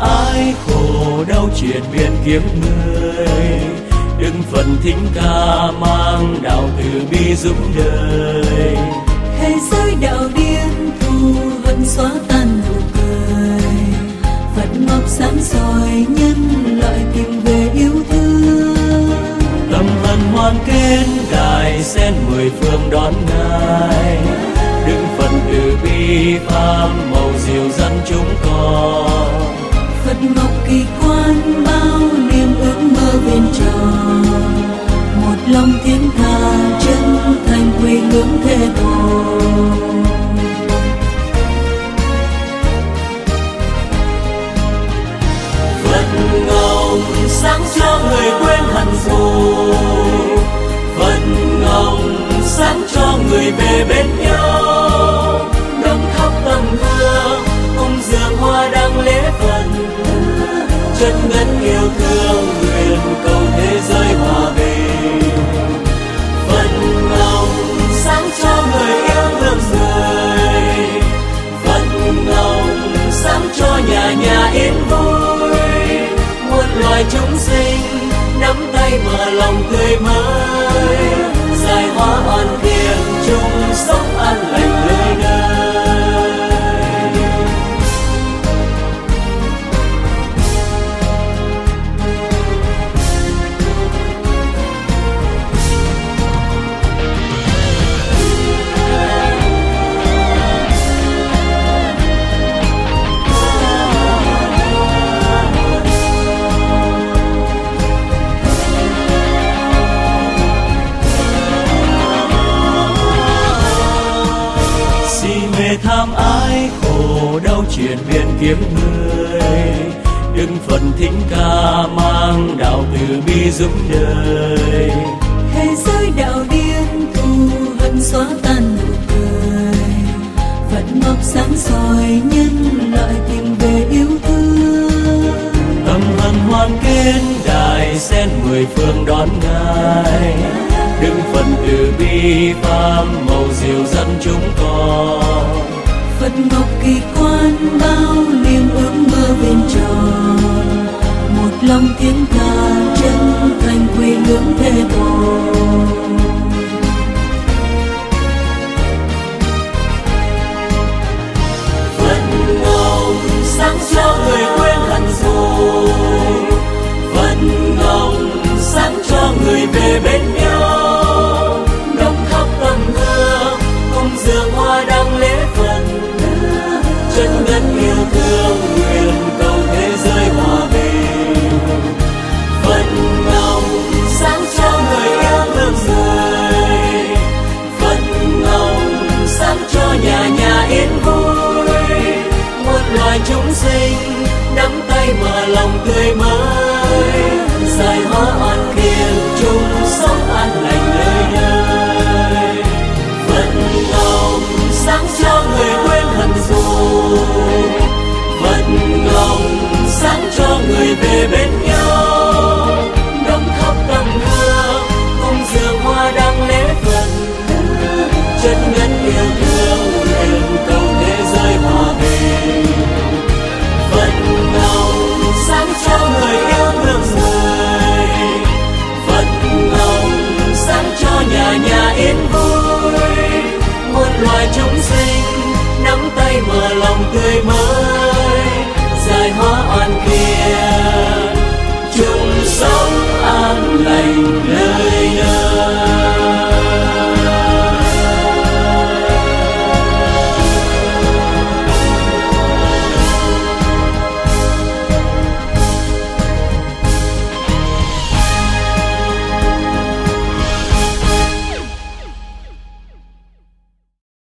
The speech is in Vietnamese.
ái khổ đau triền miên kiếm người. Đừng phần thính ca mang đạo từ bi giúp đời. Thế giới đạo điên thù hận xóa tan nụ cười. Phật ngọc sáng soi nhân loại tìm về yêu thương. Tâm hân hoan kết đài sen mười phương đón ngài. Đứng phần pháp màu diệu dân chúng con. Phật ngọc kỳ quan bao niềm ước mơ bên tròn một lòng thiên tha chân thành quỳ ngưỡng thế tổ phật ngọc sáng cho người quên hận thù phật ngọc sáng cho người về bên nhau tham ái khổ đau triền miên kiếm người. Đừng phần thính ca mang đạo từ bi giúp đời. Thế giới đạo điên thù hận xóa tan nụ cười. Phật ngọc sáng soi nhân loại tìm về yêu thương. Tâm hân hoan kết đài sen mười phương đón ngài. Đứng phần từ bi pháp màu diệu dẫn chúng con ngọc kỳ quan bao niềm ước mơ bên tròn một lòng tiếng ca chân thành quỳ là lòng tươi mới giải hóa an khiên chung sống an lành nơi đây phật lòng sáng cho người quên hận thù phật lòng sáng cho người về bên nhau. Đóng khóc tâm thơ cùng dường hoa đang lễ phật. Chân ngân yêu thương tình cầu